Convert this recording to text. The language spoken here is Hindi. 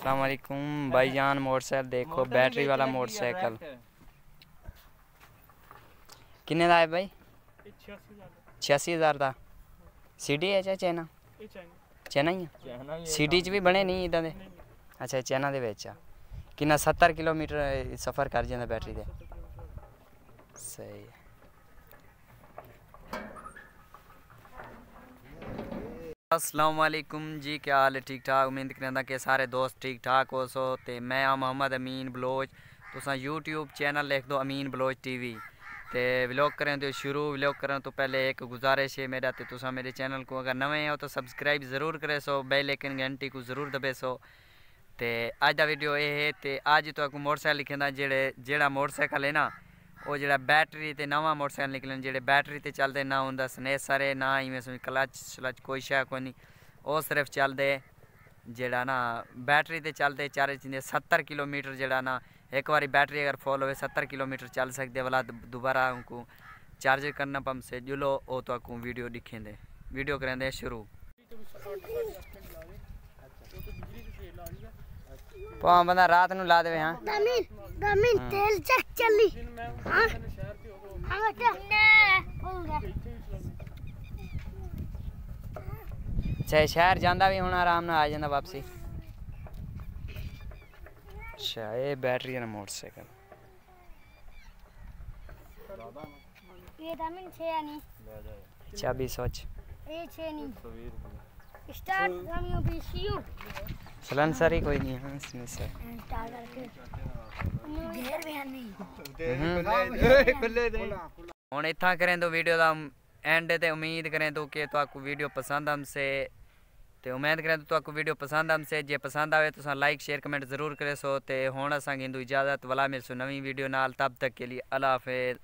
असलकुम भाईजान मोटरसाइकिल देखो बैटरी वाला मोटरसाइकिल कितने का है भाई? छियासी हज़ार का। सिटी है चाहे चैना चैना ही सिटी च भी बने नहीं इदा दे? अच्छा चैना दे बेचा। सत्तर किलोमीटर सफ़र कर जाता बैटरी दे। सही है। असलम जी, क्या हाल है? ठीक ठाक? उम्मीद करा कि सारे दोस्त ठीक ठाक हो सो। तो मैं हाँ मोहम्मद अमीन बलोच। तुस यूट्यूब चैनल लिख दो अमीन बलोच टीवी। वी तो व्लॉग करें तो शुरू, व्लॉग करें तो पहले एक गुजारिश है मेरा। तो तुस मेरे चैनल को अगर नवे हो तो सब्सक्राइब ज़रूर करे सो बेलेकिन घंटी को ज़रूर दबे सो। तो अज का वीडियो ये है तो अज तो मोटरसाइकिल लिखे जेड़े जेड़ा मोटरसाइकिल है ना ਉਹ ਜਿਹੜਾ ਬੈਟਰੀ ਤੇ ਨਵਾਂ ਮੋਟਰਸਾਈਕਲ ਨਿਕਲਣ ਜਿਹੜੇ ਬੈਟਰੀ ਤੇ ਚੱਲਦੇ ਨਾ ਹੁੰਦਾ ਸਨੇਸਰ ਹੈ ਨਾ ਇਵੇਂ ਸਮਝ ਕਲਚ ਸਲਚ ਕੋਈ ਸ਼ੈ ਕੋਈ ਨਹੀਂ। ਉਹ ਸਿਰਫ ਚੱਲਦੇ ਜਿਹੜਾ ਨਾ ਬੈਟਰੀ ਤੇ ਚੱਲਦੇ ਚਾਰਜ ਦਿੰਦੇ 70 ਕਿਲੋਮੀਟਰ ਜਿਹੜਾ ਨਾ, ਇੱਕ ਵਾਰੀ ਬੈਟਰੀ ਅਗਰ ਫੋਲ ਹੋਵੇ 70 ਕਿਲੋਮੀਟਰ ਚੱਲ ਸਕਦੇ ਵਾਲਾ ਦੁਬਾਰਾ ਉਨਕੋ ਚਾਰਜ ਕਰਨਾ ਪੰਪ ਸੇ ਜੁਲੋ, ਉਹ ਤਾਂ ਕੋ ਵੀਡੀਓ ਦਿਖੇਂਦੇ। ਵੀਡੀਓ ਕਰਾਂਦੇ ਸ਼ੁਰੂ। ਪਾਂ ਬੰਦਾ ਰਾਤ ਨੂੰ ਲਾ ਦੇਵੇ, ਹਾਂ। गमिन हाँ। तेल चक चली। हाँ? हाँ क्या? नहीं चाहे अच्छा, शहर जाना भी होना आराम ना आ जाना वापसी। अच्छा, चाहे बैटरी है ना मोटरसाइकिल। ये तो गमिन छे नहीं चाबी अच्छा, सोच। ये छे नहीं स्टार्ट गमियों पे शियू सलांसर ही कोई नहीं है इसमें से। हम्म। हूँ इतना करें तो वीडियो का एंड ते उम्मीद करें तो कि तुमको वीडियो पसंद हमसे तो उम्मीद करें तो तुमको वीडियो पसंद हमसे जे पसंद आए तो लाइक शेयर कमेंट ज़रूर करे सो। तो हूँ असा गिंदू इजाज़त। वाला मिलसो नवी वीडियो नाल। तब तक के लिए अल्लाह हाफिज़।